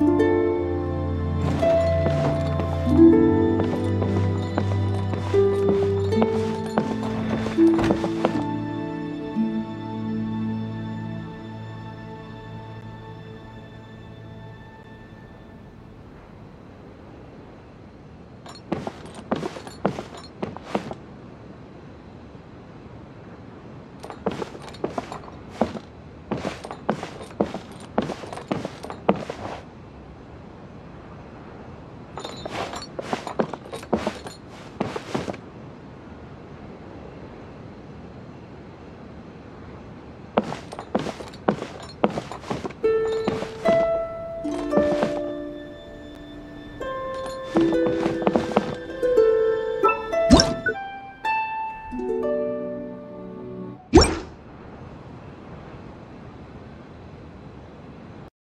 you Thank you.